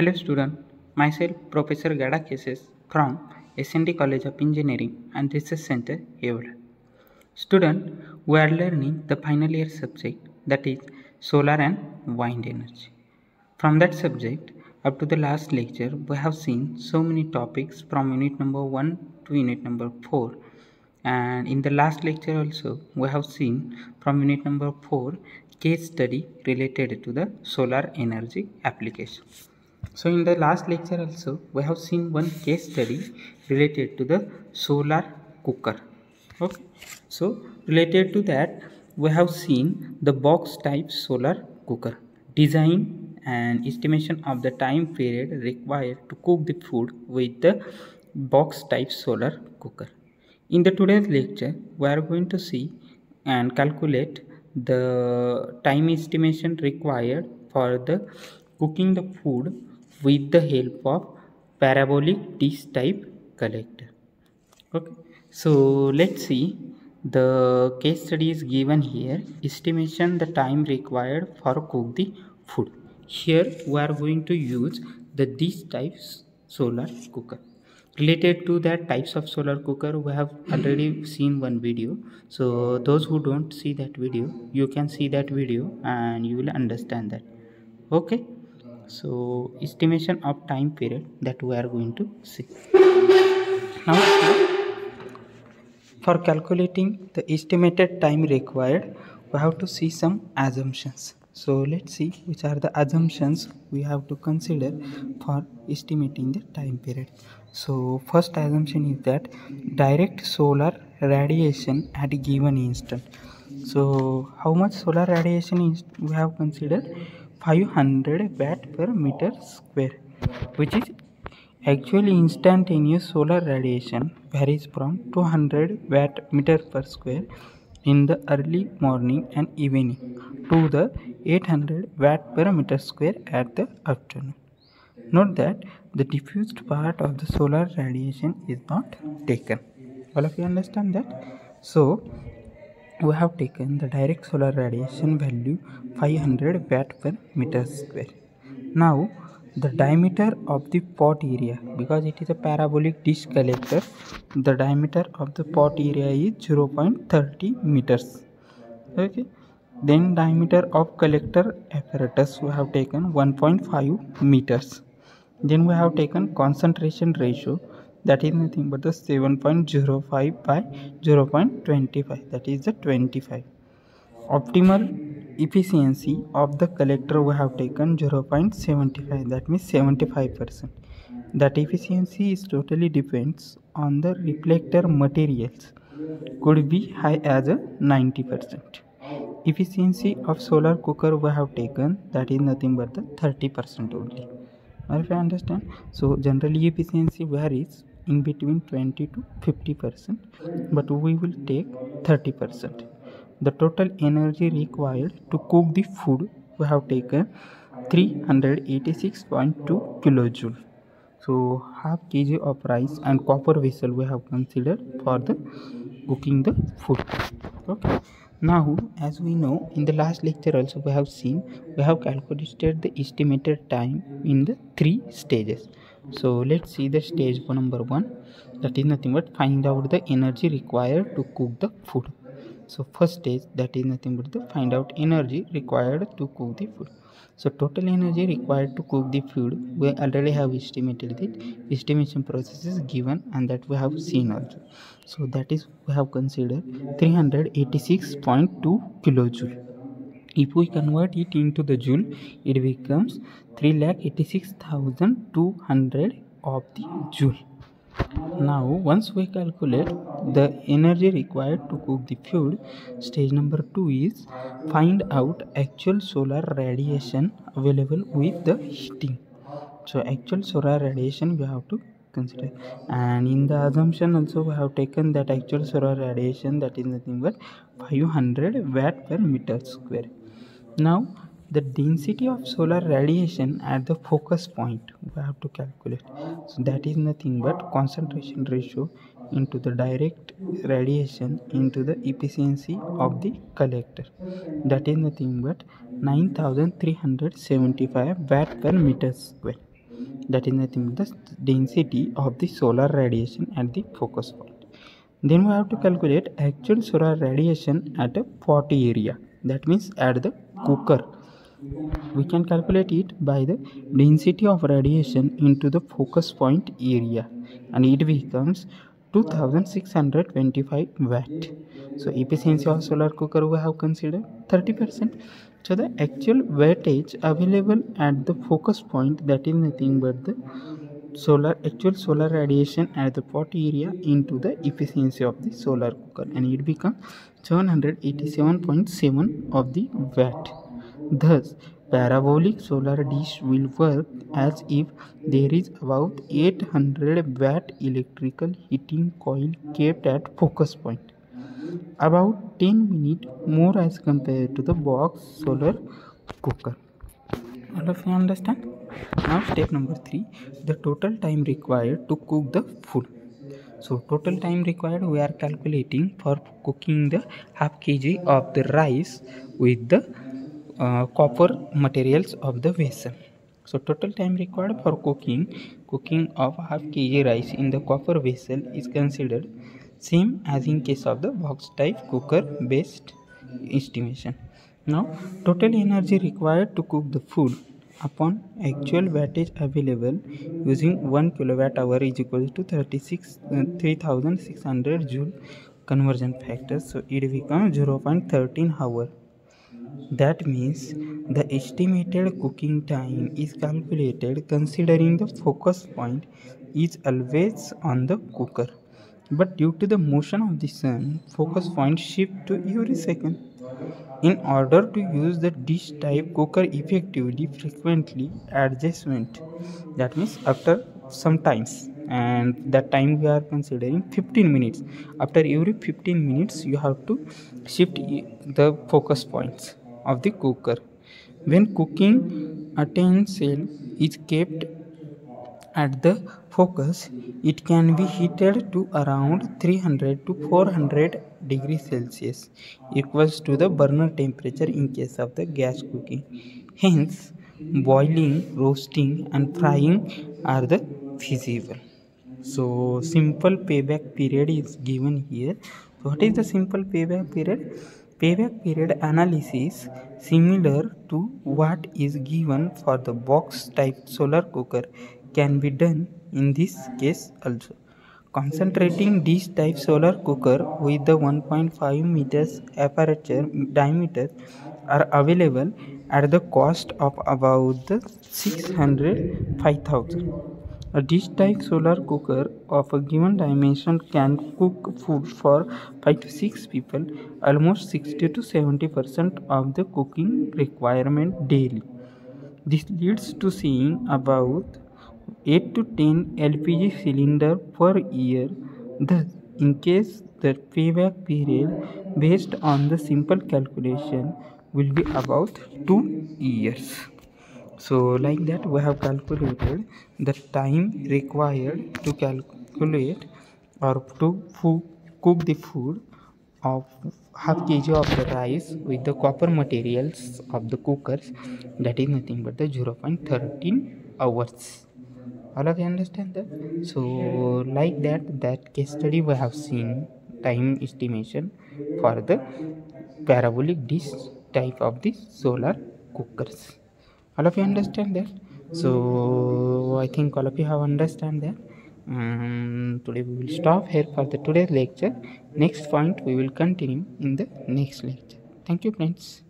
Hello student, myself Professor Gada Cases from SND College of Engineering and Research Center, Yeola. Student, we are learning the final year subject that is solar and wind energy. From that subject, up to the last lecture, we have seen so many topics from unit number 1 to unit number 4 and in the last lecture also we have seen from unit number 4 case study related to the solar energy application so in the last lecture also we have seen one case study related to the solar cooker. Okay. So related to that we have seen the box type solar cooker. Design and estimation of the time period required to cook the food with the box type solar cooker. In the today's lecture we are going to see and calculate the time estimation required for the cooking the food with the help of parabolic dish type collector. Okay. So let's see. The case study is given here. Estimation the time required for cook the food. Here we are going to use the dish type solar cooker. Related to that types of solar cooker we have already seen one video. So those who don't see that video you can see that video and you will understand that. Okay so estimation of time period that we are going to see. Now for calculating the estimated time required we have to see some assumptions. So let's see which are the assumptions we have to consider for estimating the time period. So first assumption is that direct solar radiation at a given instant. So how much solar radiation is we have considered 500 watt per meter square which is actually instantaneous solar radiation varies from 200 watt meter per square in the early morning and evening to the 800 watt per meter square at the afternoon. Note that the diffused part of the solar radiation is not taken. All of you understand that? So, we have taken the direct solar radiation value 500 watt per meter square. Now, the diameter of the pot area because it is a parabolic dish collector the diameter of the pot area is 0.30 meters. Okay. Then diameter of collector aperture we have taken 1.5 meters. Then we have taken concentration ratio that is nothing but the 7.05 by 0.25 that is the 25 optimal efficiency of the collector we have taken 0.75 that means 75 percent. That efficiency is totally depends on the reflector materials. Could be high as a 90 percent. Efficiency of solar cooker we have taken that is nothing but the 30 percent only. If you understand so generally efficiency varies in between 20 to 50 percent but we will take 30 percent. The total energy required to cook the food we have taken 386.2 kilojoule. So half kg of rice and copper vessel we have considered for the cooking the food. Okay. Now as we know in the last lecture also we have seen we have calculated the estimated time in the three stages so let's see the stage for number one. That is nothing but find out the energy required to cook the food. So first stage that is nothing but the find out energy required to cook the food. So total energy required to cook the food we already have estimated it. Estimation process is given and that we have seen also. So that is we have considered 386.2 kilojoule if we convert it into the joule it becomes 3,86,200 of the joule. Now once we calculate the energy required to cook the food stage number 2 is find out actual solar radiation available with the heating. So actual solar radiation we have to consider. And in the assumption also we have taken that actual solar radiation that is nothing but 500 watt per meter square now the density of solar radiation at the focus point we have to calculate. So that is nothing but concentration ratio into the direct radiation into the efficiency of the collector. That is nothing but 9375 watt per meter square. That is nothing but the density of the solar radiation at the focus point. Then we have to calculate actual solar radiation at a 40 area. That means at the cooker. We can calculate it by the density of radiation into the focus point area and it becomes 2625 watt. So efficiency of solar cooker we have considered 30 percent. So the actual wattage available at the focus point that is nothing but the solar actual solar radiation at the pot area into the efficiency of the solar cooker and it becomes 787.7 of the watt. Thus parabolic solar dish will work as if there is about 800 watt electrical heating coil kept at focus point. About 10 minutes more as compared to the box solar cooker. All of you understand? Now step number three. The total time required to cook the food so total time required we are calculating for cooking the half kg of the rice with the uh, copper materials of the vessel. So total time required for cooking cooking of half kg rice in the copper vessel is considered same as in case of the box type cooker based estimation. Now total energy required to cook the food upon actual wattage available using 1 kilowatt hour is equal to 36 uh, 3600 joule conversion factor. So it becomes 0.13 hour. That means the estimated cooking time is calculated considering the focus point is always on the cooker. But due to the motion of the sun focus point shift to every second in order to use the dish type cooker effectively frequently adjustment that means after some times. And that time we are considering 15 minutes. After every 15 minutes you have to shift the focus points of the cooker. When cooking utensil is kept at the focus. It can be heated to around 300 to 400 degrees celsius equals to the burner temperature in case of the gas cooking. Hence boiling roasting and frying are the feasible. So simple payback period is given here. So what is the simple payback period? Payback period analysis similar to what is given for the box type solar cooker can be done in this case also. Concentrating dish type solar cooker with the 1.5 meters aperture diameter are available at the cost of about the 600 5000 a dish type solar cooker of a given dimension can cook food for 5 to 6 people almost 60 to 70 percent of the cooking requirement daily. This leads to seeing about 8 to 10 LPG cylinder per year. Thus, in case the payback period based on the simple calculation will be about 2 years. So like that we have calculated the time required to calculate or to cook the food of half kg of the rice with the copper materials of the cookers that is nothing but the 0.13 hours all of you understand that? So like that that case study we have seen time estimation for the parabolic dish type of the solar cookers. All of you understand that? So i think all of you have understand that. Um, today we will stop here for the today's lecture. Next point we will continue in the next lecture. Thank you friends